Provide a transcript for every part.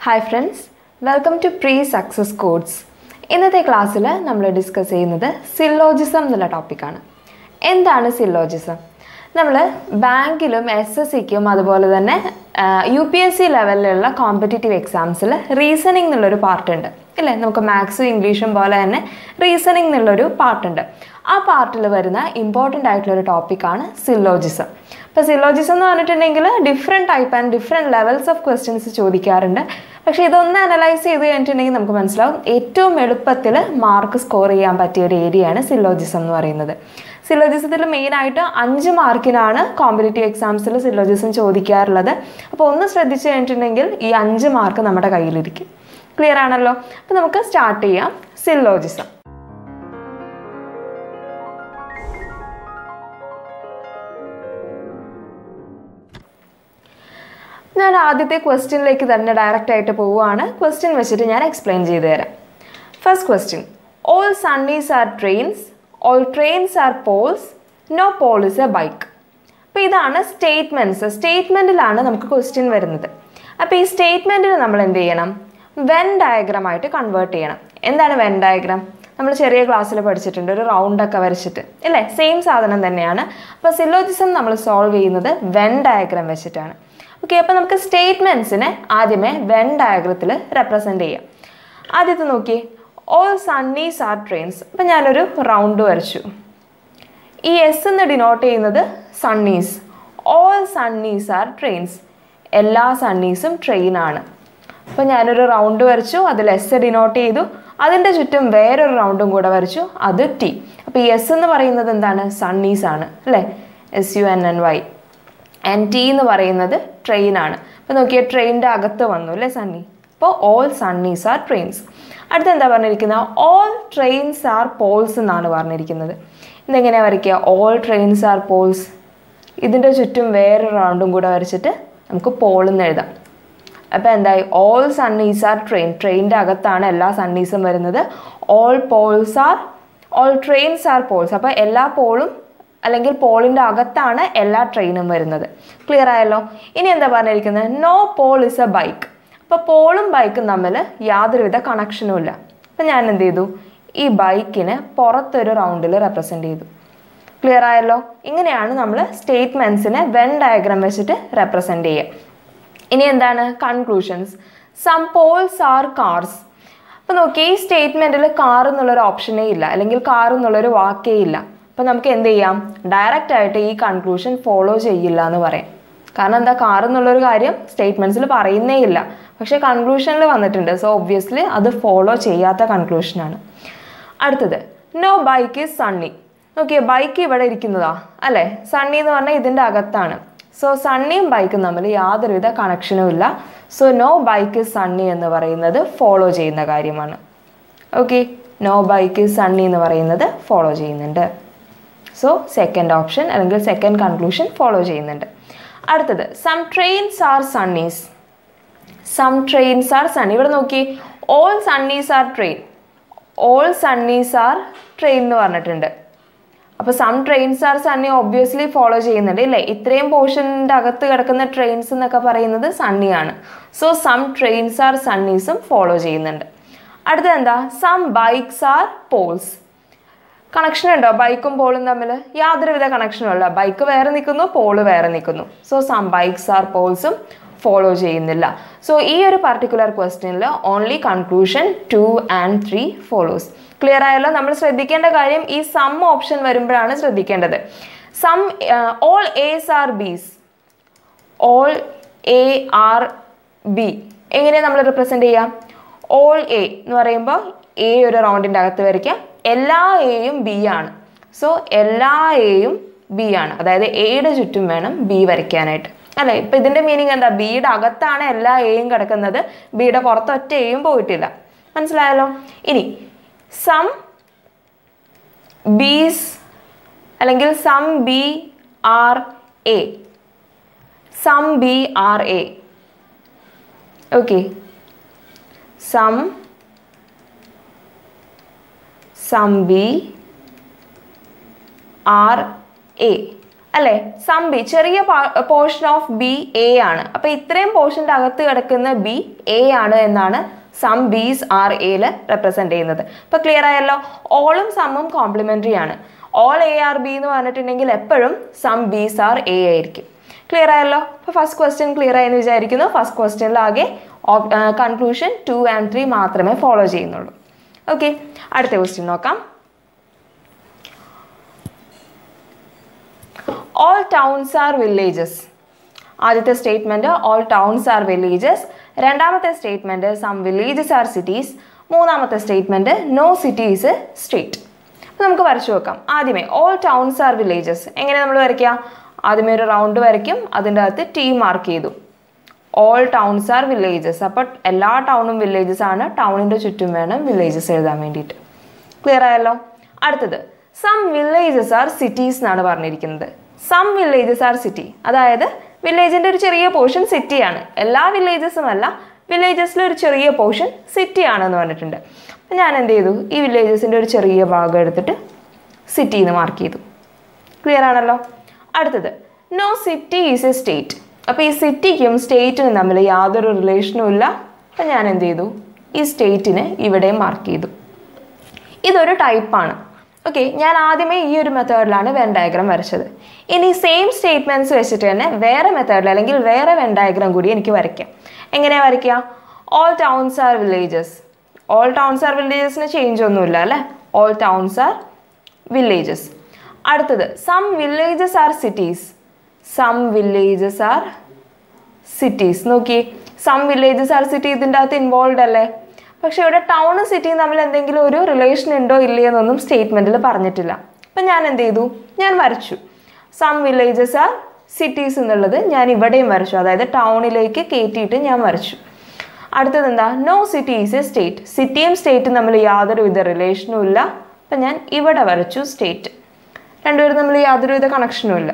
Hi friends welcome to pre success codes ഇന്നത്തെ ക്ലാസ്സിൽ നമ്മൾ ഡിസ്കസ് ചെയ്യുന്നത് സില്ലോജിസം എന്നുള്ള ടോപ്പിക്കാണ് എന്താണ് സില്ലോജിസം നമ്മൾ ബാങ്കിലും എസ് എസ് സിക്കും അതുപോലെ തന്നെ യു പി എസ് സി ലെവലിലുള്ള കോമ്പറ്റേറ്റീവ് എക്സാംസിൽ റീസണിങ് എന്നുള്ളൊരു പാർട്ടുണ്ട് ഇല്ലേ? നമുക്ക് മാത്സും ഇംഗ്ലീഷും പോലെ തന്നെ റീസണിങ് എന്നുള്ളൊരു പാർട്ടുണ്ട് ആ പാർട്ടിൽ വരുന്ന ഇമ്പോർട്ടന്റ് ആയിട്ടുള്ളൊരു ടോപ്പിക്കാണ് സില്ലോജിസം ഇപ്പോൾ സില്ലോജിസം എന്ന് പറഞ്ഞിട്ടുണ്ടെങ്കിൽ different type and different levels of questions ചോദിക്കാറുണ്ട്. പക്ഷേ ഇതൊന്ന് അനലൈസ് ചെയ്ത് കഴിഞ്ഞിട്ടുണ്ടെങ്കിൽ നമുക്ക് മനസ്സിലാവും. ഏറ്റവും എളുപ്പത്തിൽ മാർക്ക് സ്കോർ ചെയ്യാൻ പറ്റിയ ഒരു ഏരിയയാണ് സിലോജിസം എന്ന് പറയുന്നത്. സിലോജിസത്തിൽ മെയിനായിട്ട് അഞ്ച് മാർക്കിനാണ് കോമ്പറ്റേറ്റീവ് എക്സാംസിൽ സിലോജിസം ചോദിക്കാറുള്ളത്. അപ്പോൾ ഒന്ന് ശ്രദ്ധിച്ചു കഴിഞ്ഞിട്ടുണ്ടെങ്കിൽ ഈ അഞ്ച് മാർക്ക് നമ്മുടെ കയ്യിലിരിക്കും. ക്ലിയർ ആണല്ലോ? അപ്പോൾ നമുക്ക് സ്റ്റാർട്ട് ചെയ്യാം. സില്ലോജിസം ഞാൻ ആദ്യത്തെ ക്വസ്റ്റ്യനിലേക്ക് തന്നെ ഡയറക്റ്റ് ആയിട്ട് പോവുകയാണ്. ക്വസ്റ്റ്യൻ വെച്ചിട്ട് ഞാൻ എക്സ്പ്ലെയിൻ ചെയ്തു തരാം. First question all sunnies are trains all trains are poles no pole is a bike അപ്പോൾ ഇതാണ് സ്റ്റേറ്റ്മെന്റ്സ് സ്റ്റേറ്റ്മെന്റിലാണ് നമുക്ക് ക്വസ്റ്റ്യൻ വരുന്നത്. അപ്പോൾ ഈ സ്റ്റേറ്റ്മെന്റിന് നമ്മൾ എന്ത് ചെയ്യണം? വെൻ ഡയഗ്രാം ആയിട്ട് കൺവേർട്ട് ചെയ്യണം. എന്താണ് വെൻ ഡയഗ്രാം നമ്മൾ ചെറിയ ക്ലാസ്സിൽ പഠിച്ചിട്ടുണ്ട്. ഒരു റൗണ്ടൊക്കെ വരച്ചിട്ട്. അല്ലേ? സെയിം സാധനം തന്നെയാണ്. അപ്പോൾ സിലോജിസം നമ്മൾ സോൾവ് ചെയ്യുന്നത് വെൻ ഡയഗ്രാം വെച്ചിട്ടാണ്. ഓക്കെ അപ്പോൾ നമുക്ക് സ്റ്റേറ്റ്മെന്റ്സിനെ ആദ്യമേ വെൻ ഡയഗ്രത്തിൽ റെപ്രസെന്റ് ചെയ്യാം. ആദ്യത്തെ നോക്കി ഓൾ സണ്ണീസ് ആർ ട്രെയിൻസ് അപ്പം ഞാനൊരു റൗണ്ട് വരച്ചു. ഈ എസ് എന്ന് ഡിനോട്ട് ചെയ്യുന്നത് sunnies all sunnies are trains എല്ലാ സണ്ണീസും ട്രെയിനാണ് അപ്പോൾ ഞാനൊരു റൗണ്ട് വരച്ചു അതിൽ എസ് ഡിനോട്ട് ചെയ്തു. അതിന്റെ ചുറ്റും വേറൊരു റൗണ്ടും കൂടെ വരച്ചു അത് ടി അപ്പോൾ ഈ എസ് എന്ന് പറയുന്നത് എന്താണ്? സണ്ണീസ് ആണ് അല്ലേ? S U N N Y N T എന്ന് പറയുന്നത് ട്രെയിനാണ് അപ്പോൾ നോക്കിയാൽ ട്രെയിനിന്റെ അകത്ത് വന്നു അല്ലേ സണ്ണി അപ്പോൾ ഓൾ സണ്ണീസ് ആർ ട്രെയിൻസ് അടുത്ത എന്താ പറഞ്ഞിരിക്കുന്നത് ഓൾ ട്രെയിൻസ് ആർ പോൾസ് എന്നാണ് പറഞ്ഞിരിക്കുന്നത്. ഇതെങ്ങനെയാണ് വരയ്ക്കുക? ഓൾ ട്രെയിൻസ് ആർ പോൾസ് ഇതിന്റെ ചുറ്റും വേറെ റൗണ്ടും കൂടെ വരച്ചിട്ട് നമുക്ക് പോളെന്ന് എഴുതാം. അപ്പോൾ എന്തായി? ഓൾ സണ്ണീസ് ആർ ട്രെയിൻ ട്രെയിനിന്റെ അകത്താണ് എല്ലാ സണ്ണീസും വരുന്നത്. All poles are all trains are poles അപ്പോൾ എല്ലാ പോളും അല്ലെങ്കിൽ പോളിന്റെ അകത്താണ് എല്ലാ ട്രെയിനും വരുന്നത്. ക്ലിയർ ആയല്ലോ? ഇനി എന്താ പറഞ്ഞിരിക്കുന്നത്? No pole is a bike അപ്പോൾ പോളും ബൈക്കും തമ്മിൽ യാതൊരുവിധ കണക്ഷനും ഇല്ല. അപ്പം ഞാൻ എന്ത് ചെയ്തു? ഈ ബൈക്കിനെ പുറത്തൊരു റൗണ്ടിൽ റെപ്രസെന്റ് ചെയ്തു. ക്ലിയർ ആയല്ലോ? ഇങ്ങനെയാണ് നമ്മൾ സ്റ്റേറ്റ്മെന്റ്സിനെ വെൻ ഡയഗ്രാം വെച്ചിട്ട് റെപ്രസെന്റ് ചെയ്യുക. ഇനി എന്താണ്? Conclusions some poles are cars അപ്പോൾ നോക്കി ഈ സ്റ്റേറ്റ്മെന്റിൽ കാർ എന്നുള്ളൊരു ഓപ്ഷനേ ഇല്ല. അല്ലെങ്കിൽ കാർ എന്നുള്ളൊരു വാക്കേ ഇല്ല. അപ്പോൾ നമുക്ക് എന്ത് ചെയ്യാം? ഡയറക്റ്റ് ആയിട്ട് ഈ കൺക്ലൂഷൻ ഫോളോ ചെയ്യില്ല എന്ന് പറയാം. കാരണം എന്താ? കാർ എന്നുള്ളൊരു കാര്യം സ്റ്റേറ്റ്മെന്റ്സിൽ പറയുന്നേ ഇല്ല. പക്ഷേ കൺക്ലൂഷനിൽ വന്നിട്ടുണ്ട്. സോ ഒബ്വിയസ്ലി അത് ഫോളോ ചെയ്യാത്ത കൺക്ലൂഷനാണ് അടുത്തത് നോ ബൈക്ക് ഈസ് സണ്ണി നോക്കിയേ ബൈക്ക് ഇവിടെ ഇരിക്കുന്നതാ അല്ലേ? സണ്ണി എന്ന് പറഞ്ഞാൽ ഇതിന്റെ അകത്താണ്. സോ സണ്ണിയും ബൈക്കും തമ്മിൽ യാതൊരുവിധ കണക്ഷനും ഇല്ല. സോ നോ ബൈക്ക് സണ്ണി എന്ന് പറയുന്നത് ഫോളോ ചെയ്യുന്ന കാര്യമാണ്. ഓക്കെ നോ ബൈക്ക് സണ്ണി എന്ന് പറയുന്നത് ഫോളോ ചെയ്യുന്നുണ്ട്. സോ സെക്കൻഡ് ഓപ്ഷൻ അല്ലെങ്കിൽ സെക്കൻഡ് കൺക്ലൂഷൻ ഫോളോ ചെയ്യുന്നുണ്ട്. അടുത്തത് some trains are sunnies some trains are sunny ഇവിടെ നോക്കി all sunnies are train all sunnies are train എന്ന് പറഞ്ഞിട്ടുണ്ട്. അപ്പോൾ some trains are sunny obviously follow ചെയ്യുന്നുണ്ട് ഇല്ലേ? ഇത്രയും പോർഷന്റെ അകത്ത് കിടക്കുന്ന ട്രെയിൻസ് എന്നൊക്കെ പറയുന്നത് സണ്ണിയാണ് സോ സം ട്രെയിൻസ് ആർ സണ്ണീസും ഫോളോ ചെയ്യുന്നുണ്ട്. അടുത്തത് എന്താ? Some bikes are poles connection ഉണ്ടോ? ബൈക്കും പോളും തമ്മിൽ യാതൊരുവിധ കണക്ഷനും ഇല്ല ബൈക്ക് വേറെ നിൽക്കുന്നു പോൾ വേറെ നിൽക്കുന്നു. സോ സം ബൈക്സ് ആർ പോൾസും ഫോളോ ചെയ്യുന്നില്ല. സോ ഈ ഒരു പർട്ടിക്കുലർ ക്വസ്റ്റ്യനിൽ only conclusion two and three follows clear ആയല്ലോ? നമ്മൾ ശ്രദ്ധിക്കേണ്ട കാര്യം ഈ സം ഓപ്ഷൻ വരുമ്പോഴാണ് ശ്രദ്ധിക്കേണ്ടത്. Some all S are Bs all A are B എങ്ങനെയാണ് നമ്മൾ റിപ്രസെന്റ് ചെയ്യുക ഓൾ എ എന്ന് പറയുമ്പോൾ എ ഒരു റൗണ്ടിന്റെ അകത്ത് വരയ്ക്കുക എല്ലാ എയും ബി ആണ്. സോ എല്ലാ എയും ബി ആണ്. അതായത് എയുടെ ചുറ്റും വേണം ബി വരയ്ക്കാനായിട്ട്. അല്ലേ? ഇപ്പം ഇതിന്റെ മീനിങ് എന്താ? ബിയുടെ അകത്താണ് എല്ലാ എയും കിടക്കുന്നത്. ബിയുടെ പുറത്ത് ഒറ്റ എയും പോയിട്ടില്ല. മനസ്സിലായല്ലോ? ഇനി സം ബീസ് അല്ലെങ്കിൽ some B are A some B are A okay some some B are A. അല്ലേ? സം ബി ചെറിയ പോർഷൻ ഓഫ് ബി എ ആണ്. അപ്പോൾ ഇത്രയും പോർഷന്റെ അകത്ത് കിടക്കുന്ന ബി എ ആണ് എന്നാണ് സം ബീസ് ആർ എയിൽ റെപ്രസെന്റ് ചെയ്യുന്നത്. അപ്പോൾ ക്ലിയർ ആയല്ലോ? ഓളും സമ്മും കോംപ്ലിമെന്ററി ആണ്. ഓൾ എ ആർ ബി എന്ന് പറഞ്ഞിട്ടുണ്ടെങ്കിൽ എപ്പോഴും സം ബീസ് ആർ എ ആയിരിക്കും. ക്ലിയർ ആയല്ലോ? അപ്പോൾ ഫസ്റ്റ് ക്വസ്റ്റ്യൻ ക്ലിയർ ആയെന്ന് വിചാരിക്കുന്നു. ഫസ്റ്റ് ക്വസ്റ്റ്യനിൽ ആകെ കൺക്ലൂഷൻ ടു ആൻഡ് ത്രീ മാത്രമേ ഫോളോ ചെയ്യുന്നുള്ളൂ. ഓക്കെ അടുത്ത ക്വസ്റ്റ്യൻ നോക്കാം. ഓൾ ടൗൺസ് ആർ വില്ലേജസ് ആദ്യത്തെ statement all towns are villages രണ്ടാമത്തെ statement some villages are cities മൂന്നാമത്തെ സ്റ്റേറ്റ്മെന്റ് നോ സിറ്റീസ് സ്റ്റേറ്റ് അപ്പോൾ നമുക്ക് വരച്ചു നോക്കാം. ആദ്യമേ ഓൾ ടൗൺസ് ആർ വില്ലേജസ് എങ്ങനെ നമ്മൾ വരയ്ക്കുക? ആദ്യമേ ഒരു റൗണ്ട് വരയ്ക്കും അതിന്റെ അകത്ത് ടി മാർക്ക് ചെയ്തു. ഓൾ ടൗൺസ് ആർ വില്ലേജസ് അപ്പോൾ എല്ലാ ടൗണും വില്ലേജസ് ആണ്. ടൗണിന്റെ ചുറ്റും വേണം വില്ലേജസ് എഴുതാൻ വേണ്ടിയിട്ട്. ക്ലിയർ ആയല്ലോ? അടുത്തത്. സം വില്ലേജസ് ആർ സിറ്റീസ് എന്നാണ് പറഞ്ഞിരിക്കുന്നത്. സം വില്ലേജസ് ആർ സിറ്റി അതായത് വില്ലേജിന്റെ ഒരു ചെറിയ പോർഷൻ സിറ്റിയാണ് എല്ലാ വില്ലേജസും അല്ല വില്ലേജസിലെ ഒരു ചെറിയ പോർഷൻ സിറ്റി ആണെന്ന് പറഞ്ഞിട്ടുണ്ട്. ഞാൻ എന്ത് ചെയ്തു? ഈ വില്ലേജസിന്റെ ഒരു ചെറിയ ഭാഗം എടുത്തിട്ട് സിറ്റി എന്ന് മാർക്ക് ചെയ്തു. ക്ലിയർ ആണല്ലോ? അടുത്തത്. No city is a state അപ്പോൾ ഈ സിറ്റിക്കും സ്റ്റേറ്റിനും തമ്മിൽ യാതൊരു റിലേഷനും ഇല്ല. അപ്പം ഞാൻ എന്ത് ചെയ്തു? ഈ സ്റ്റേറ്റിനെ ഇവിടെ മാർക്ക് ചെയ്തു. ഇതൊരു ടൈപ്പാണ് ഓക്കെ ഞാൻ ആദ്യമേ ഈ ഒരു മെത്തേഡിലാണ് വെൻ ഡയഗ്രാം വരച്ചത്. ഇനി സെയിം സ്റ്റേറ്റ്മെന്റ്സ് വെച്ചിട്ട് തന്നെ വേറെ മെത്തേഡിൽ അല്ലെങ്കിൽ വേറെ വെൻ ഡയഗ്രാം കൂടി എനിക്ക് വരയ്ക്കാം. എങ്ങനെയാണ് വരയ്ക്കുക? All towns are villages all towns are വില്ലേജസിന് change ഒന്നുമില്ല അല്ലേ? ഓൾ ടൗൺസ് ആർ വില്ലേജസ് അടുത്തത് some villages are cities some villages are cities നോക്കി സം വില്ലേജസ് ആർ സിറ്റി ഇതിന്റെ അകത്ത് ഇൻവോൾവ് അല്ലേ? പക്ഷെ ഇവിടെ ടൗണും സിറ്റിയും തമ്മിൽ എന്തെങ്കിലും ഒരു റിലേഷൻ ഉണ്ടോ ഇല്ലയെന്നൊന്നും സ്റ്റേറ്റ്മെന്റിൽ പറഞ്ഞിട്ടില്ല. അപ്പം ഞാൻ എന്ത് ചെയ്തു? ഞാൻ വരച്ചു. സം വില്ലേജസ് ആർ സിറ്റീസ് എന്നുള്ളത് ഞാൻ ഇവിടെയും വരച്ചു. അതായത് ടൗണിലേക്ക് കയറ്റിയിട്ട് ഞാൻ വരച്ചു. അടുത്തത് എന്താ? No city is a state സിറ്റിയും സ്റ്റേറ്റും തമ്മിൽ യാതൊരുവിധ റിലേഷനും ഇല്ല. അപ്പം ഞാൻ ഇവിടെ വരച്ചു സ്റ്റേറ്റ് രണ്ടുപേരും തമ്മിൽ യാതൊരുവിധ കണക്ഷനും ഇല്ല.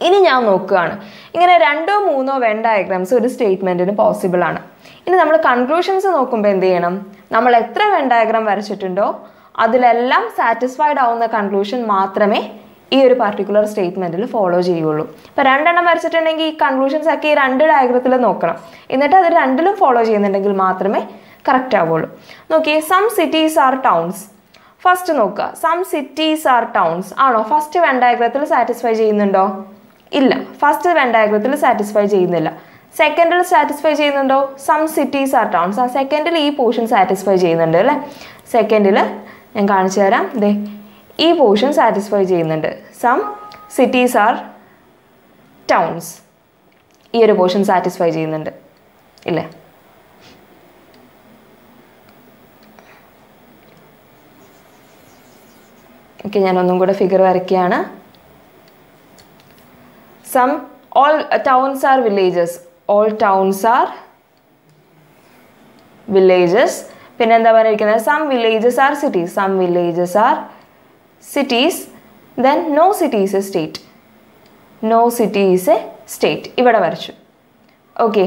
ഇനി ഞാൻ നോക്കുകയാണ്. ഇങ്ങനെ രണ്ടോ മൂന്നോ വെൻ ഡയഗ്രാംസ് ഒരു സ്റ്റേറ്റ്മെന്റിന് പോസിബിൾ ആണ്. ഇനി നമ്മൾ കൺക്ലൂഷൻസ് നോക്കുമ്പോൾ എന്ത് ചെയ്യണം? നമ്മൾ എത്ര വെൻ ഡയഗ്രാം വരച്ചിട്ടുണ്ടോ? അതിലെല്ലാം സാറ്റിസ്ഫൈഡ് ആവുന്ന കൺക്ലൂഷൻ മാത്രമേ ഈ ഒരു പർട്ടിക്കുലർ സ്റ്റേറ്റ്മെന്റിൽ ഫോളോ ചെയ്യുള്ളൂ. ഇപ്പോൾ രണ്ടെണ്ണം വരച്ചിട്ടുണ്ടെങ്കിൽ ഈ കൺക്ലൂഷൻസ് ഒക്കെ ഈ രണ്ട് ഡയഗ്രത്തിൽ നോക്കണം. എന്നിട്ട് അത് രണ്ടിലും ഫോളോ ചെയ്യുന്നുണ്ടെങ്കിൽ മാത്രമേ കറക്റ്റ് ആവുള്ളൂ. നോക്കിയേ some cities are towns first നോക്കുക. സം സിറ്റീസ് ആർ ടൗൺസ് ആണോ? ഫസ്റ്റ് വെൻ ഡയഗ്രത്തിൽ സാറ്റിസ്ഫൈ ചെയ്യുന്നുണ്ടോ? ഇല്ല. ഫസ്റ്റ് വെൻ ഡയഗ്രത്തിൽ സാറ്റിസ്ഫൈ ചെയ്യുന്നില്ല. സെക്കൻഡിൽ സാറ്റിസ്ഫൈ ചെയ്യുന്നുണ്ടോ? സം സിറ്റീസ് ആർ ടൗൺസ് ആ സെക്കൻഡിൽ ഈ പോർഷൻ സാറ്റിസ്ഫൈ ചെയ്യുന്നുണ്ട് അല്ലേ? സെക്കൻഡിൽ ഞാൻ കാണിച്ചു തരാം. ദേ ഈ പോർഷൻ സാറ്റിസ്ഫൈ ചെയ്യുന്നുണ്ട്. സം സിറ്റീസ് ആർ ടൗൺസ് ഈ ഒരു പോർഷൻ സാറ്റിസ്ഫൈ ചെയ്യുന്നുണ്ട്. ഇല്ലേ? ഓക്കെ ഞാനൊന്നും കൂടെ ഫിഗർ വരയ്ക്കുകയാണ്. Some all towns are villages. All towns are villages. പിന്നെ എന്താ പറഞ്ഞിരിക്കുന്നത് some villages are cities some villages are cities then no cities a state no cities a state ഇവിടെ വരച്ചു. ഓക്കെ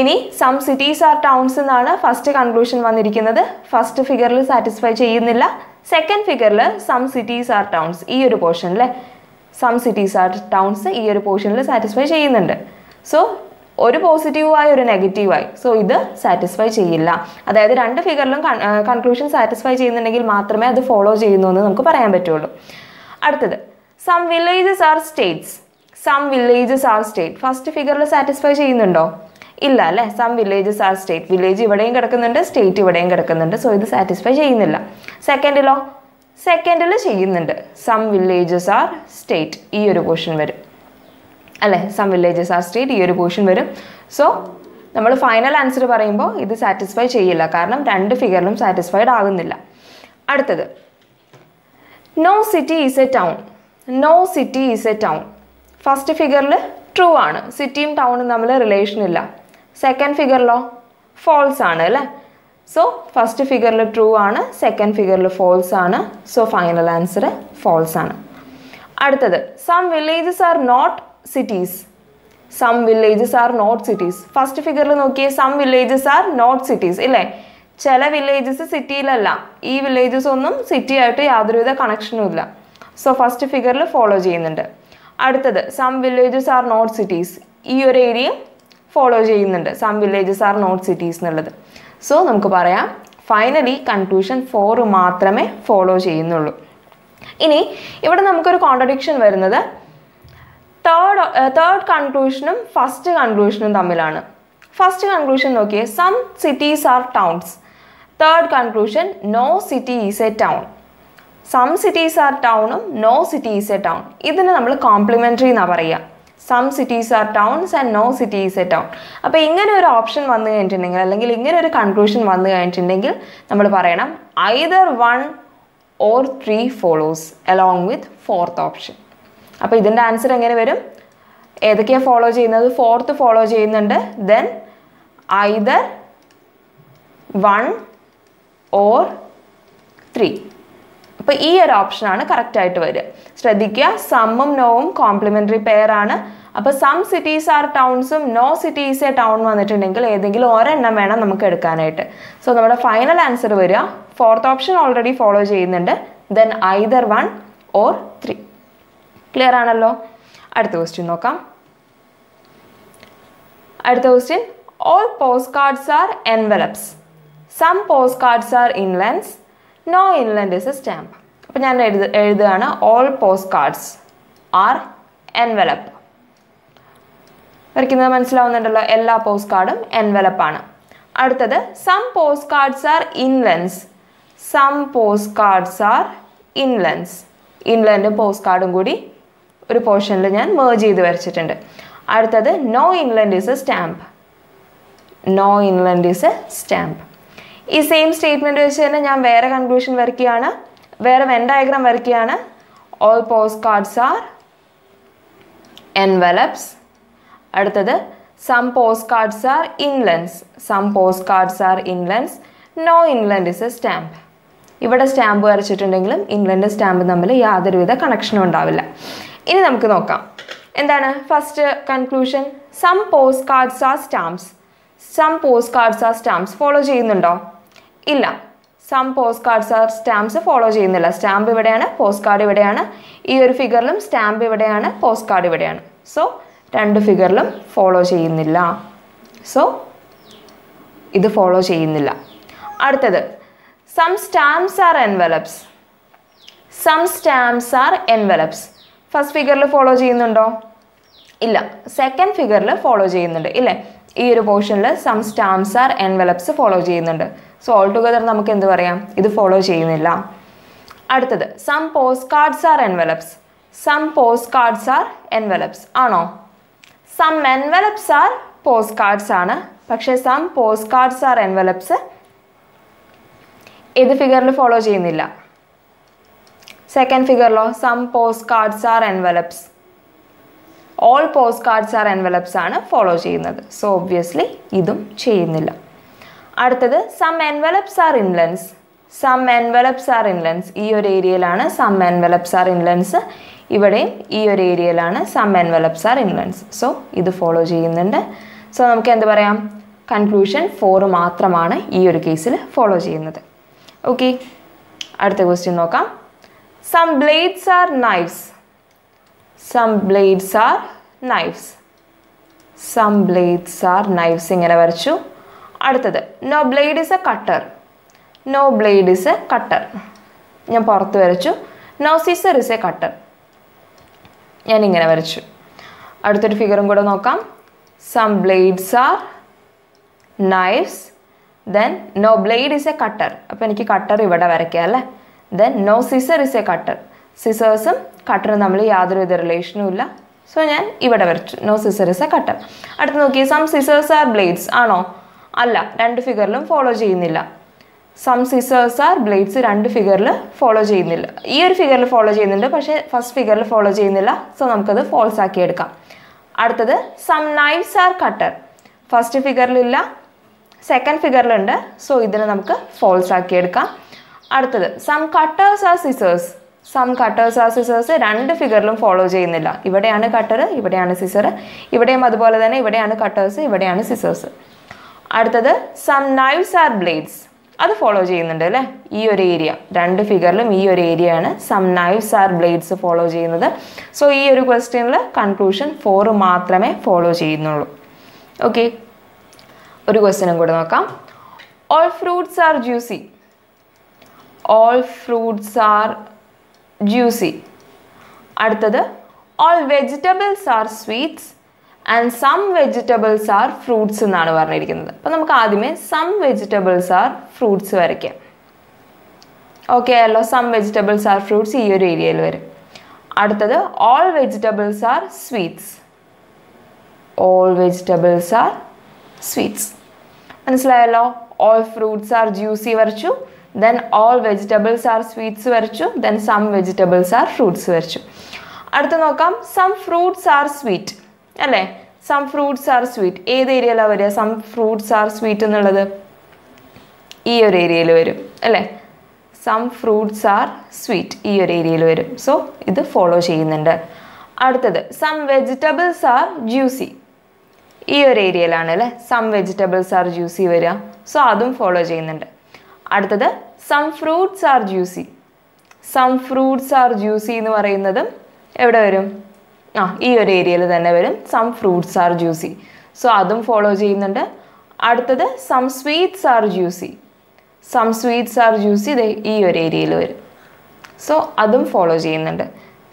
ഇനി സം സിറ്റീസ് ആർ ടൗൺസ് എന്നാണ് first conclusion വന്നിരിക്കുന്നത്. First ഫിഗറിൽ satisfy ചെയ്യുന്നില്ല. സെക്കൻഡ് ഫിഗറിൽ സം സിറ്റീസ് ആർ ടൗൺസ് ഈ ഒരു പോർഷനിൽ സം സിറ്റീസ് ആർ ടൗൺസ് ഈ ഒരു പോർഷനിൽ സാറ്റിസ്ഫൈ ചെയ്യുന്നുണ്ട്. സോ ഒരു പോസിറ്റീവായി ഒരു നെഗറ്റീവായി സോ ഇത് സാറ്റിസ്ഫൈ ചെയ്യില്ല. അതായത് രണ്ട് ഫിഗറിലും കൺക്ലൂഷൻ സാറ്റിസ്ഫൈ ചെയ്യുന്നുണ്ടെങ്കിൽ മാത്രമേ അത് ഫോളോ ചെയ്യുന്നു എന്ന് നമുക്ക് പറയാൻ പറ്റുള്ളൂ. അടുത്തത് some villages are states some villages are state first ഫിഗറിൽ സാറ്റിസ്ഫൈ ചെയ്യുന്നുണ്ടോ? ഇല്ല അല്ലേ? Some villages are state village ഇവിടെയും കിടക്കുന്നുണ്ട് സ്റ്റേറ്റ് ഇവിടെയും കിടക്കുന്നുണ്ട്. സോ ഇത് സാറ്റിസ്ഫൈ ചെയ്യുന്നില്ല. സെക്കൻഡിലോ സെക്കൻഡിൽ ചെയ്യുന്നുണ്ട്. സം വില്ലേജസ് ആർ സ്റ്റേറ്റ് ഈ ഒരു പോർഷൻ വരും. അല്ലേ? സം വില്ലേജസ് ആർ സ്റ്റേറ്റ് ഈ ഒരു പോർഷൻ വരും. സോ നമ്മൾ ഫൈനൽ ആൻസർ പറയുമ്പോൾ ഇത് സാറ്റിസ്ഫൈ ചെയ്യില്ല. കാരണം രണ്ട് ഫിഗറിലും സാറ്റിസ്ഫൈഡ് ആകുന്നില്ല. അടുത്തത്. No city is a town no city is a town first ഫിഗറിൽ ട്രൂ ആണ്. സിറ്റിയും ടൗണും തമ്മിൽ റിലേഷൻ ഇല്ല. സെക്കൻഡ് ഫിഗറിലോ ഫോൾസ് ആണ് അല്ലേ? സോ ഫസ്റ്റ് ഫിഗറിൽ ട്രൂ ആണ് സെക്കൻഡ് ഫിഗറിൽ ഫോൾസ് ആണ്. സോ ഫൈനൽ ആൻസർ ഫോൾസ് ആണ്. അടുത്തത് some villages are not cities some villages are not cities first ഫിഗറിൽ നോക്കിയേ some villages are not cities ഇല്ലേ? ചില വില്ലേജസ് സിറ്റിയിലല്ല ഈ വില്ലേജസ് ഒന്നും സിറ്റി ആയിട്ട് യാതൊരുവിധ കണക്ഷനും ഇല്ല. സോ ഫസ്റ്റ് ഫിഗറിൽ ഫോളോ ചെയ്യുന്നുണ്ട്. അടുത്തത് some villages are not cities ഈ ഒരു ഏരിയ ഫോളോ ചെയ്യുന്നുണ്ട്. Some villages are not cities എന്നുള്ളത്. സോ നമുക്ക് പറയാം. ഫൈനലി കൺക്ലൂഷൻ ഫോർ മാത്രമേ ഫോളോ ചെയ്യുന്നുള്ളൂ. ഇനി ഇവിടെ നമുക്കൊരു കോൺട്രഡിക്ഷൻ വരുന്നത്. തേർഡ് തേർഡ് കൺക്ലൂഷനും ഫസ്റ്റ് കൺക്ലൂഷനും തമ്മിലാണ്. ഫസ്റ്റ് കൺക്ലൂഷൻ നോക്കിയേ some cities are towns third conclusion no city is a town some cities are ടൗണും no city is a town ഇതിന് നമ്മൾ കോംപ്ലിമെന്ററി എന്നാണ് പറയുക. Some cities are towns and no city is a town അപ്പോൾ ഇങ്ങനെ ഒരു option വന്നു കഴിഞ്ഞിട്ടുണ്ടെങ്കിൽ അല്ലെങ്കിൽ ഇങ്ങനെ ഒരു കൺക്ലൂഷൻ വന്നു കഴിഞ്ഞിട്ടുണ്ടെങ്കിൽ നമ്മൾ പറയണം either one or three follows along with fourth option അപ്പോൾ ഇതിന്റെ ആൻസർ എങ്ങനെ വരും? ഏതൊക്കെയാണ് ഫോളോ ചെയ്യുന്നത്? ഫോർത്ത് ഫോളോ ചെയ്യുന്നുണ്ട്. Then either one or three അപ്പോൾ ഈ ഒരു ഓപ്ഷനാണ് കറക്റ്റായിട്ട് വരിക. ശ്രദ്ധിക്കുക സമ്മും നോവും കോംപ്ലിമെന്ററി പെയർ ആണ്. അപ്പോൾ സം സിറ്റീസ് ആർ ടൗൺസും നോ സിറ്റീസ് എ ടൗൺ വന്നിട്ടുണ്ടെങ്കിൽ ഏതെങ്കിലും ഒരെണ്ണം വേണം നമുക്ക് എടുക്കാനായിട്ട്. സോ നമ്മുടെ ഫൈനൽ ആൻസർ വരിക. ഫോർത്ത് ഓപ്ഷൻ ഓൾറെഡി ഫോളോ ചെയ്യുന്നുണ്ട്. Then either one or three clear ആണല്ലോ? അടുത്ത ക്വസ്റ്റ്യൻ നോക്കാം. അടുത്ത question all post cards are envelopes some post cards are inlands no inland is a stamp അപ്പം ഞാൻ എഴുത എഴുതുകയാണ് all post cards are envelope വരയ്ക്കുന്നത് മനസ്സിലാവുന്നുണ്ടല്ലോ എല്ലാ പോസ്റ്റ് കാർഡും എൻവലപ്പാണ് അടുത്തത് some post cards are inlands some post cards are inlands ഇൻലൻഡും post കാർഡും കൂടി ഒരു പോർഷനിൽ ഞാൻ മേർജ് ചെയ്ത് വരച്ചിട്ടുണ്ട്. അടുത്തത് no England is a stamp no England is a stamp ഈ സെയിം സ്റ്റേറ്റ്മെന്റ് വെച്ച് തന്നെ ഞാൻ വേറെ കൺക്ലൂഷൻ വരയ്ക്കുകയാണ്. വേറെ വെൻ ഡയഗ്രാം വരയ്ക്കുകയാണ്. All post cards are envelopes അടുത്തത് some post cards are inlands some post cards are inlands no inland is a stamp ഇവിടെ സ്റ്റാമ്പ് വരച്ചിട്ടുണ്ടെങ്കിലും ഇംഗ്ലണ്ട് സ്റ്റാമ്പ് തമ്മിൽ യാതൊരുവിധ കണക്ഷനും ഉണ്ടാവില്ല. ഇനി നമുക്ക് നോക്കാം. എന്താണ് first conclusion some post cards are stamps some post cards are stamps follow ചെയ്യുന്നുണ്ടോ? ഇല്ല. Some post cards are stamps follow ചെയ്യുന്നില്ല. സ്റ്റാമ്പ് ഇവിടെയാണ് പോസ്റ്റ് കാർഡ് ഇവിടെയാണ്. ഈ ഒരു ഫിഗറിലും സ്റ്റാമ്പ് ഇവിടെയാണ് പോസ്റ്റ് കാർഡ് ഇവിടെയാണ്. സോ രണ്ട് ഫിഗറിലും ഫോളോ ചെയ്യുന്നില്ല. സോ ഇത് ഫോളോ ചെയ്യുന്നില്ല. അടുത്തത്. Some stamps are envelopes some stamps are envelopes first ഫിഗറിൽ ഫോളോ ചെയ്യുന്നുണ്ടോ? ഇല്ല. സെക്കൻഡ് ഫിഗറിൽ ഫോളോ ചെയ്യുന്നുണ്ട്. ഇല്ലേ? ഈ ഒരു പോർഷനിൽ some stamps are envelopes follow ചെയ്യുന്നുണ്ട്. സോ ഓൾ ടുഗദർ നമുക്ക് എന്ത് പറയാം? ഇത് ഫോളോ ചെയ്യുന്നില്ല. അടുത്തത് some post cards are envelopes some post cards are envelopes ആണോ? Some envelopes are post cards ആണ്. പക്ഷേ some post cards are envelopes ഏത് ഫിഗറിൽ ഫോളോ ചെയ്യുന്നില്ല? Second ഫിഗറിലോ some post cards are envelopes all post cards are envelopes ആണ് follow ചെയ്യുന്നത്. So obviously ഇതും ചെയ്യുന്നില്ല. അടുത്തത് some envelopes are inlands some envelopes are inlands ഈ ഒരു ഏരിയയിലാണ് സം എൻവലപ്സ് ആർ ഇൻലൻസ് ഇവിടെയും ഈ ഒരു ഏരിയയിലാണ് some envelopes are inlands so ഇത് ഫോളോ ചെയ്യുന്നുണ്ട്. സോ നമുക്ക് എന്ത് പറയാം? കൺക്ലൂഷൻ ഫോർ മാത്രമാണ് ഈ ഒരു കേസിൽ ഫോളോ ചെയ്യുന്നത്. ഓക്കെ അടുത്ത ക്വസ്റ്റ്യൻ നോക്കാം. Some blades are knives some blades are knives some blades are knives ഇങ്ങനെ വരച്ചു. അടുത്തത്. No blade is a cutter no blade is a cutter ഞാൻ പുറത്ത് വരച്ചു. No scissor is a cutter ഞാൻ ഇങ്ങനെ വരച്ചു. അടുത്തൊരു ഫിഗറും കൂടെ നോക്കാം. Some blades are knives then no blade is a cutter അപ്പോൾ എനിക്ക് കട്ടർ ഇവിടെ വരയ്ക്കാം അല്ലേ? Then no scissor is a cutter സിസേഴ്സും കട്ടറും തമ്മിൽ യാതൊരുവിധ റിലേഷനും ഇല്ല. സോ ഞാൻ ഇവിടെ വരച്ചു. No scissor is a cutter അടുത്ത് നോക്കി സം സിസേഴ്സ് ആർ ബ്ലേഡ്സ് ആണോ? അല്ല രണ്ട് ഫിഗറിലും ഫോളോ ചെയ്യുന്നില്ല. സം സിസേഴ്സ് ആർ ബ്ലേഡ്സ് രണ്ട് ഫിഗറിൽ ഫോളോ ചെയ്യുന്നില്ല. ഈ ഒരു ഫിഗറിൽ ഫോളോ ചെയ്യുന്നുണ്ട് പക്ഷേ ഫസ്റ്റ് ഫിഗറിൽ ഫോളോ ചെയ്യുന്നില്ല. സോ നമുക്കത് ഫോൾസ് ആക്കി എടുക്കാം. അടുത്തത് some knives are cutter first ഫിഗറിലില്ല second ഫിഗറിലുണ്ട് സോ ഇതിനെ നമുക്ക് ഫോൾസ് ആക്കി എടുക്കാം. അടുത്തത് some cutters are scissors some cutters are scissors രണ്ട് ഫിഗറിലും ഫോളോ ചെയ്യുന്നില്ല. ഇവിടെയാണ് കട്ടർ ഇവിടെയാണ് സിസർ ഇവിടെയും അതുപോലെ തന്നെ ഇവിടെയാണ് കട്ടേഴ്സ് ഇവിടെയാണ് സിസേഴ്സ് അടുത്തത് സം നൈവ്സ് ആർ ബ്ലേഡ്സ് അത് ഫോളോ ചെയ്യുന്നുണ്ട് അല്ലേ? ഈ ഒരു ഏരിയ രണ്ട് ഫിഗറിലും ഈ ഒരു ഏരിയ ആണ് some knives are blades follow ചെയ്യുന്നത്. സോ ഈ ഒരു ക്വസ്റ്റ്യനിൽ കൺക്ലൂഷൻ ഫോർ മാത്രമേ ഫോളോ ചെയ്യുന്നുള്ളൂ. ഓക്കെ ഒരു ക്വസ്റ്റ്യനും കൂടെ നോക്കാം. All fruits are juicy all fruits are juicy അടുത്തത് all vegetables are sweets and some vegetables are fruits എന്നാണ് പറഞ്ഞിരിക്കുന്നത്. അപ്പോൾ നമുക്ക് ആദ്യമേ സം വെജിറ്റബിൾസ് ആർ ഫ്രൂട്ട്സ് വരയ്ക്കാം. ഓക്കെ അല്ലോ സം വെജിറ്റബിൾസ് ആർ ഫ്രൂട്ട്സ് ഈ ഒരു ഏരിയയിൽ വരും. അടുത്തത് all vegetables are sweets all vegetables are sweets മനസ്സിലായല്ലോ? ഓൾ ഫ്രൂട്ട്സ് ആർ ജ്യൂസി വരച്ചു. Then all vegetables are sweets വരച്ചു. Then some vegetables are fruits വരച്ചു. അടുത്ത് നോക്കാം. സം ഫ്രൂട്ട്സ് ആർ സ്വീറ്റ് അല്ലേ? സം ഫ്രൂട്ട്സ് ആർ സ്വീറ്റ് ഏത് ഏരിയയിലാണ് വരിക? സം ഫ്രൂട്ട്സ് ആർ സ്വീറ്റ് എന്നുള്ളത് ഈ ഒരു ഏരിയയിൽ വരും. അല്ലേ? സം ഫ്രൂട്ട്സ് ആർ സ്വീറ്റ് ഈ ഒരു ഏരിയയിൽ വരും. സോ ഇത് ഫോളോ ചെയ്യുന്നുണ്ട്. അടുത്തത് സം വെജിറ്റബിൾസ് ആർ ജ്യൂസി ഈ ഒരു ഏരിയയിലാണ് അല്ലേ? സം വെജിറ്റബിൾസ് ആർ ജ്യൂസി വരിക. സോ അതും ഫോളോ ചെയ്യുന്നുണ്ട്. അടുത്തത് some fruits are juicy some fruits are juicy എന്ന് പറയുന്നതും എവിടെ വരും? ആ ഈ ഒരു ഏരിയയിൽ തന്നെ വരും. Some fruits are juicy so അതും ഫോളോ ചെയ്യുന്നുണ്ട്. അടുത്തത് some sweets are juicy some sweets are juicy ഇത് ഈ ഒരു ഏരിയയിൽ വരും. സോ അതും ഫോളോ ചെയ്യുന്നുണ്ട്.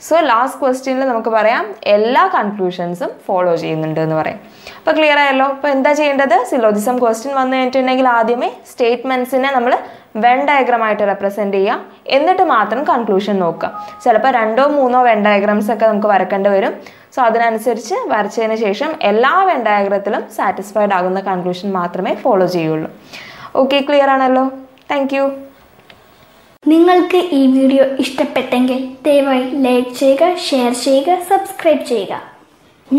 സോ ലാസ്റ്റ് ക്വസ്റ്റ്യനിൽ നമുക്ക് പറയാം. എല്ലാ കൺക്ലൂഷൻസും ഫോളോ ചെയ്യുന്നുണ്ട് എന്ന് പറയാം. അപ്പോൾ ക്ലിയർ ആയല്ലോ? അപ്പോൾ എന്താ ചെയ്യേണ്ടത്? സിലോജിസം ക്വസ്റ്റ്യൻ വന്നു കഴിഞ്ഞിട്ടുണ്ടെങ്കിൽ ആദ്യമേ സ്റ്റേറ്റ്മെന്റ്സിനെ നമ്മൾ വെൻ ഡയഗ്രമായിട്ട് റെപ്രസെന്റ് ചെയ്യുക എന്നിട്ട് മാത്രം കൺക്ലൂഷൻ നോക്കുക. ചിലപ്പോൾ രണ്ടോ മൂന്നോ വെൻ ഡയഗ്രാംസ് ഒക്കെ നമുക്ക് വരക്കേണ്ടി വരും. സോ അതിനനുസരിച്ച് വരച്ചതിന് ശേഷം എല്ലാ വെൻ ഡയഗ്രത്തിലും സാറ്റിസ്ഫൈഡ് ആകുന്ന കൺക്ലൂഷൻ മാത്രമേ ഫോളോ ചെയ്യുള്ളൂ. ഓക്കെ ക്ലിയർ ആണല്ലോ? താങ്ക് നിങ്ങൾക്ക് ഈ വീഡിയോ ഇഷ്ടപ്പെട്ടെങ്കിൽ ദയവായി ലൈക്ക് ചെയ്യുക ഷെയർ ചെയ്യുക സബ്സ്ക്രൈബ് ചെയ്യുക.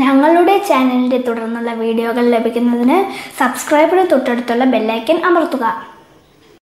ഞങ്ങളുടെ ചാനലിന്റെ തുടർന്നുള്ള വീഡിയോകൾ ലഭിക്കുന്നതിന് സബ്സ്ക്രൈബിന് തൊട്ടടുത്തുള്ള ബെല്ലൈക്കൻ അമർത്തുക.